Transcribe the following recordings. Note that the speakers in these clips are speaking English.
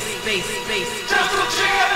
space, space, space. Just a chance.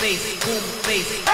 Bass, boom, bass.